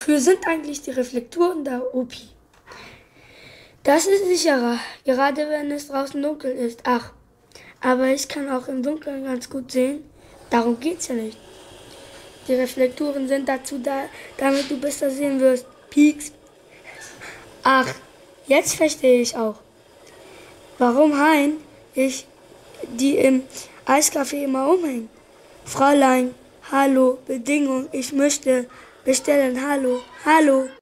Wofür sind eigentlich die Reflektoren da, Opi? Das ist sicherer, gerade wenn es draußen dunkel ist. Ach, aber ich kann auch im Dunkeln ganz gut sehen. Darum geht's ja nicht. Die Reflektoren sind dazu da, damit du besser sehen wirst. Pieks. Ach, jetzt verstehe ich auch, warum Hein ich die im Eiscafé immer umhängen. Fräulein, hallo, Bedingung, ich möchte bestellen, hallo, hallo.